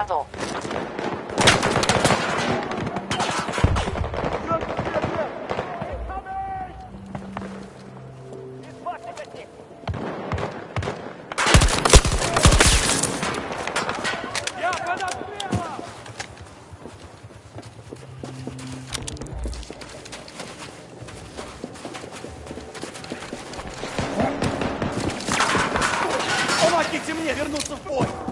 control the battle. Помогите мне вернуться в бой!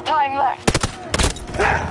little time left.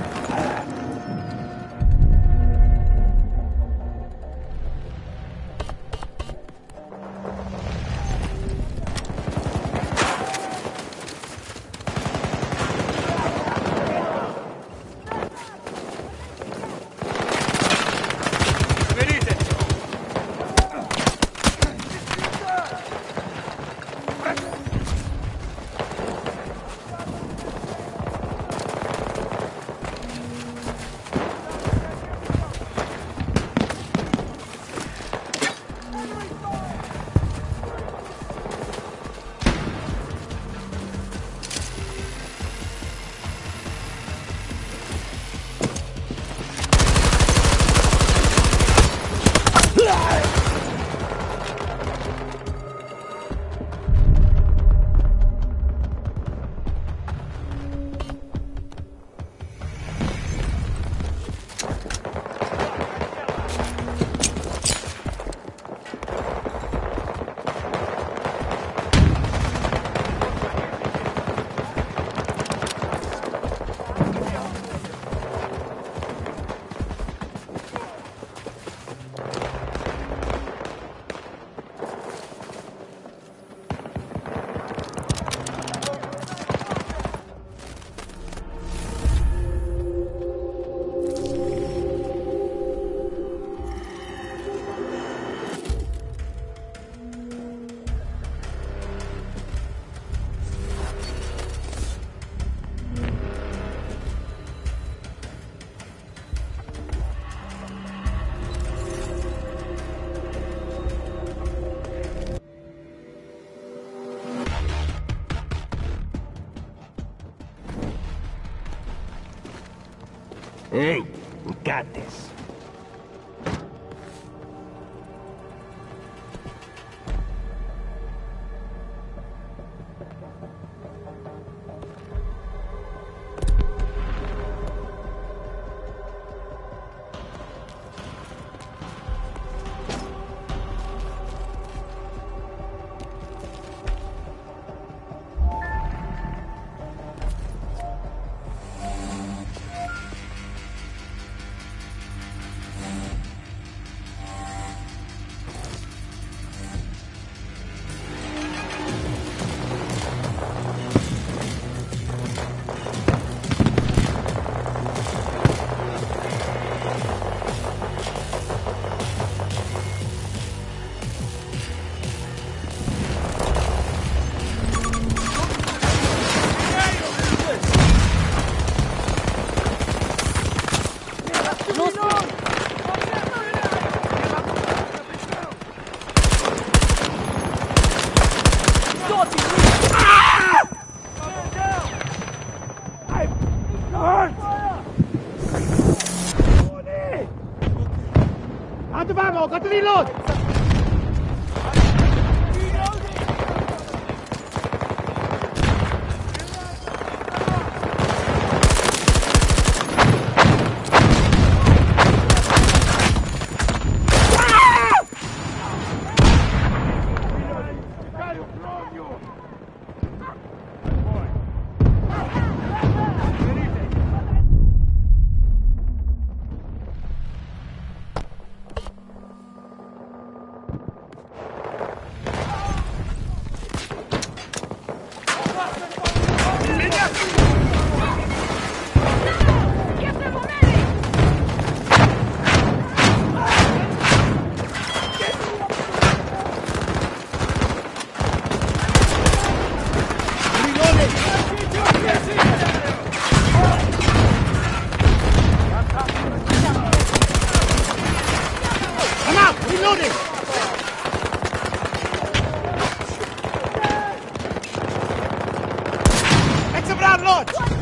Hey, we got this. Attenvamo, round launch!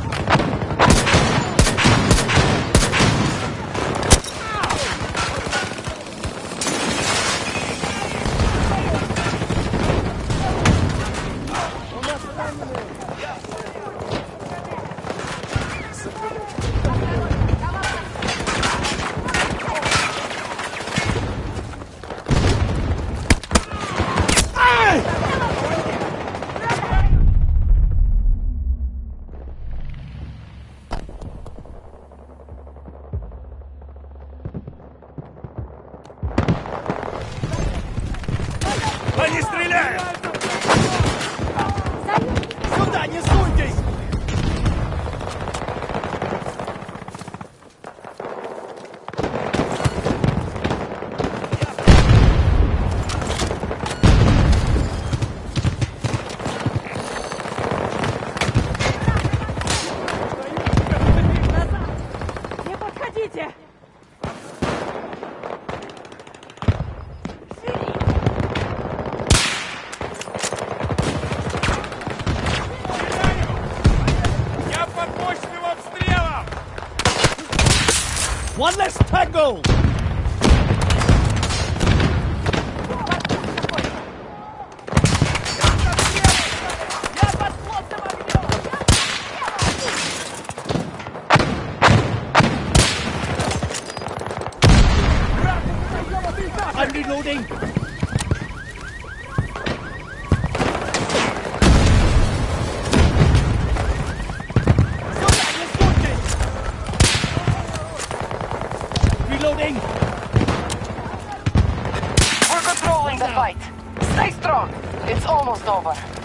Almost over.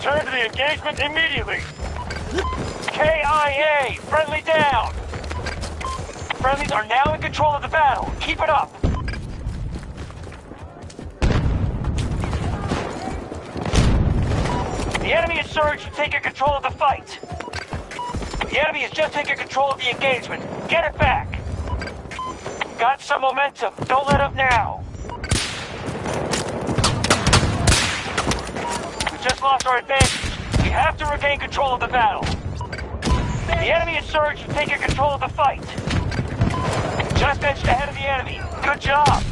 Return to the engagement immediately! KIA! Friendly down! Friendlies are now in control of the battle. Keep it up! The enemy has surged and taking control of the fight. The enemy has just taken control of the engagement. Get it back! Got some momentum. Don't let up now. We just lost our advantage. We have to regain control of the battle. The enemy is surged and taking control of the fight. Just edged ahead of the enemy. Good job.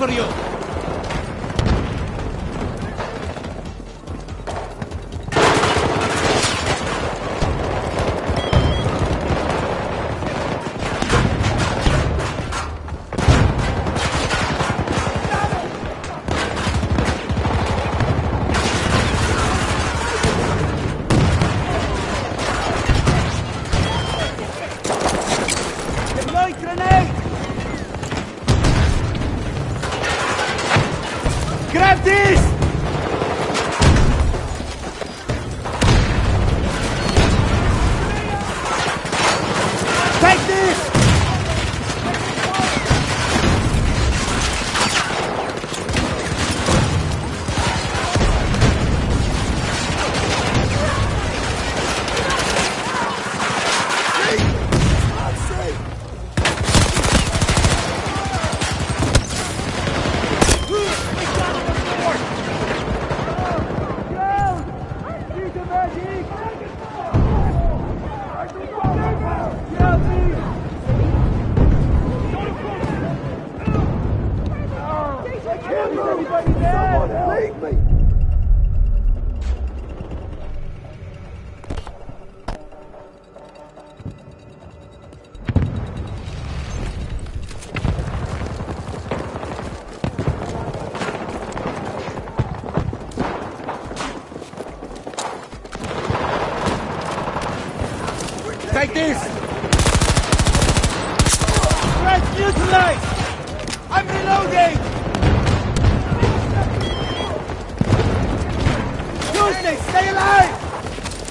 For you!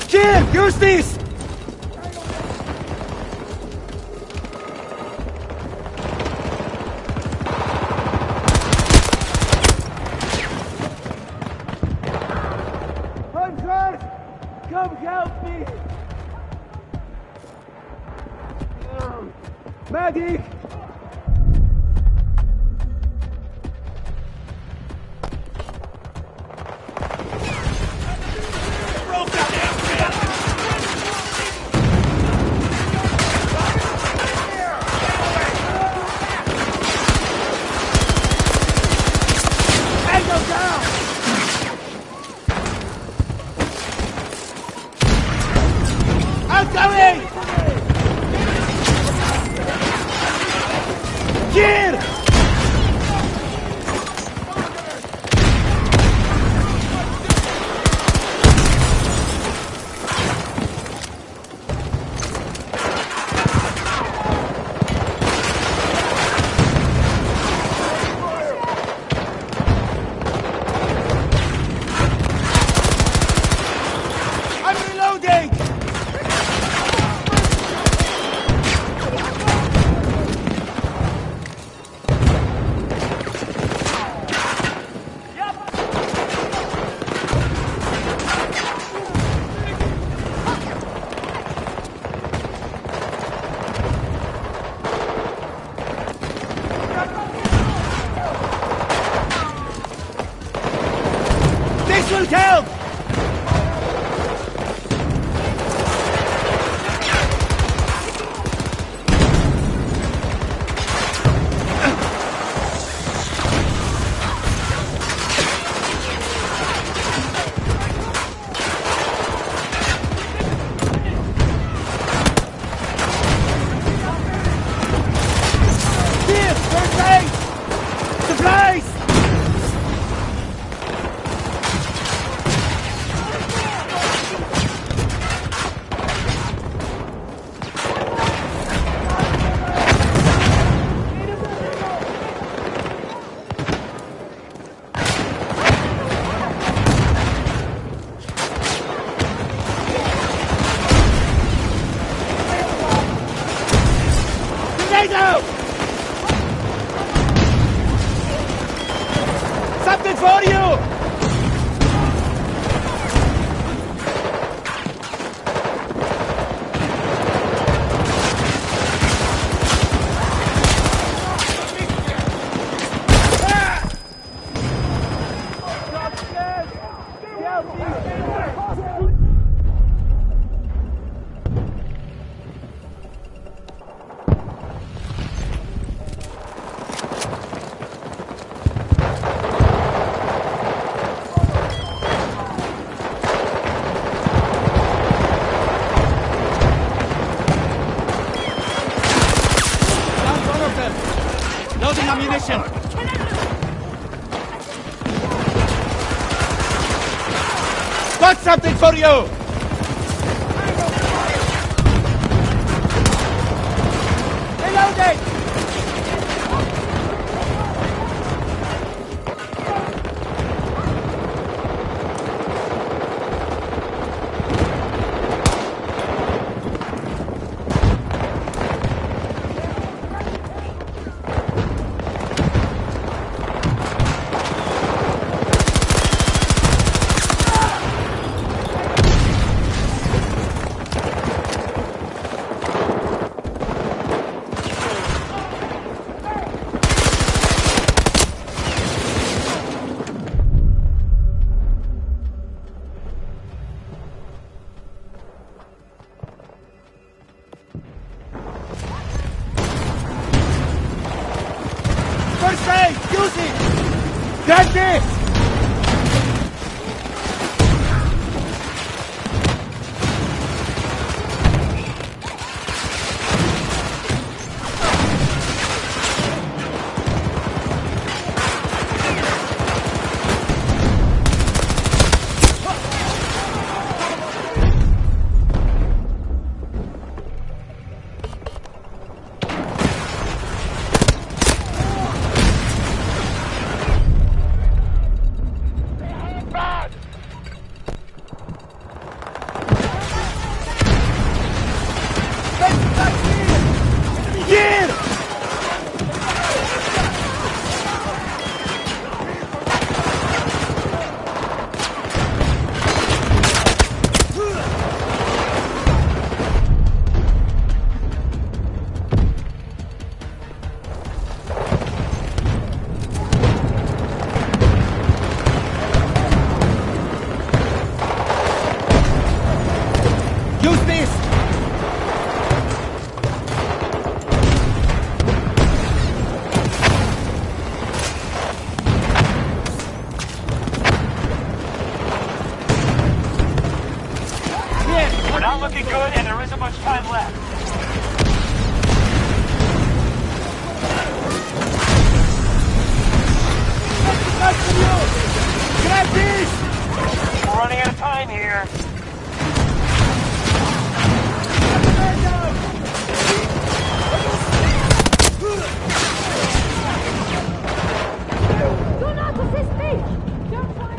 Kill! Use this! For you! Something First aid! Use it! this beach. Don't try